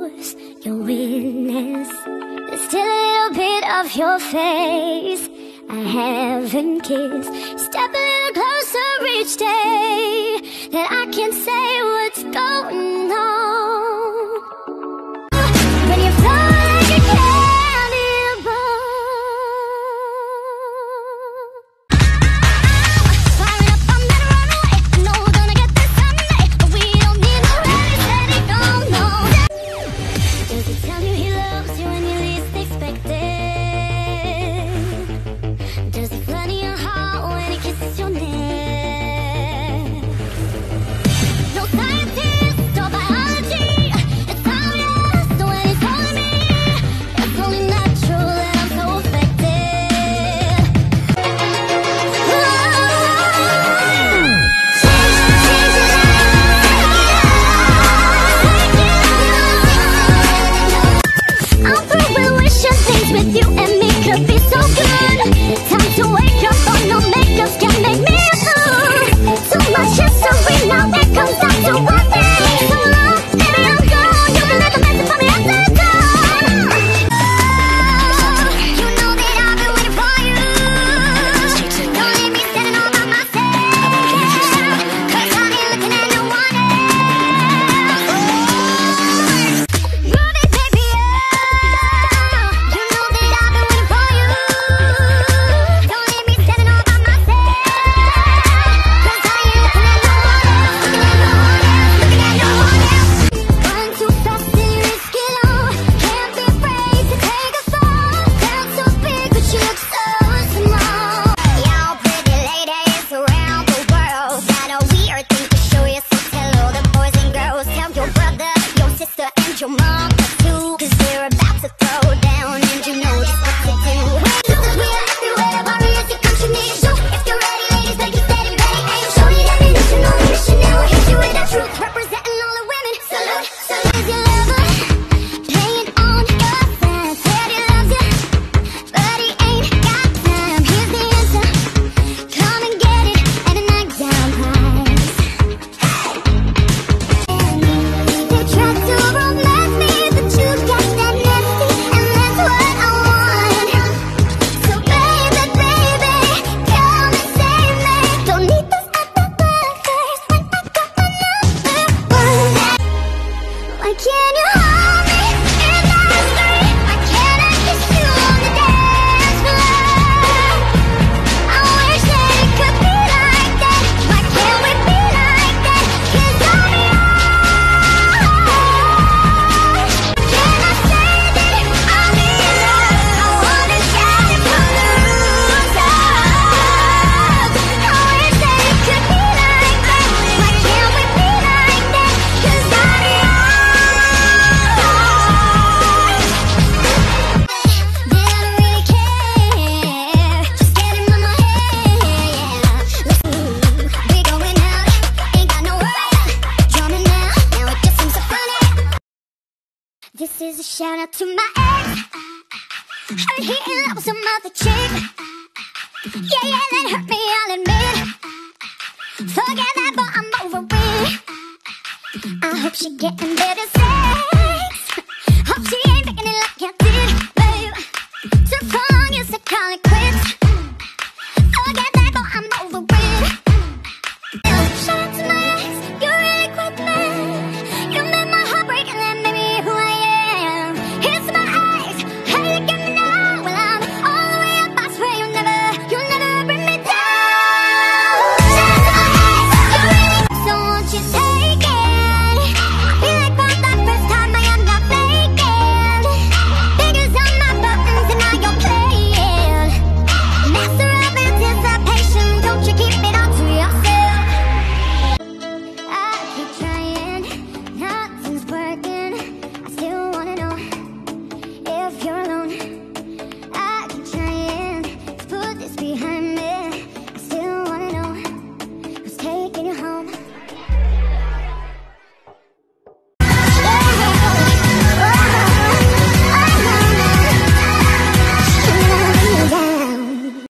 lose your witness. There's still a little bit of your face I haven't kissed. Step a little closer each day. This is a shout out to my ex. i hit here in love with some other chick. Yeah, yeah, that hurt me, I'll admit. Forget that, but I'm over it. I hope she getting better soon.